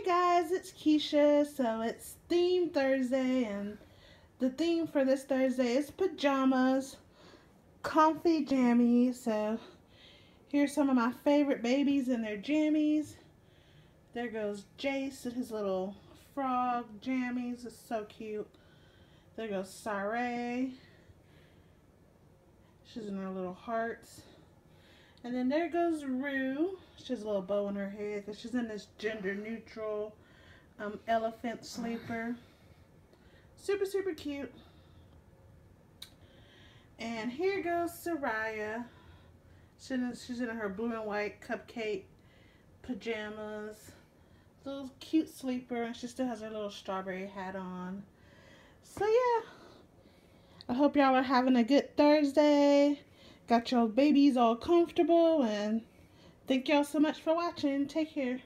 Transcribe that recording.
Hey guys, it's Keysha. So it's theme Thursday and the theme for this Thursday is pajamas, comfy jammies. So here's some of my favorite babies in their jammies. There goes Jace and his little frog jammies. It's so cute. There goes Saray. She's in her little hearts. And then there goes Rue. She has a little bow in her head because she's in this gender neutral um, elephant sleeper. Super, super cute. And here goes Soraya. She's in, she's in her blue and white cupcake pajamas. Little cute sleeper. And she still has her little strawberry hat on. So yeah. I hope y'all are having a good Thursday. Got your babies all comfortable and thank y'all so much for watching. Take care.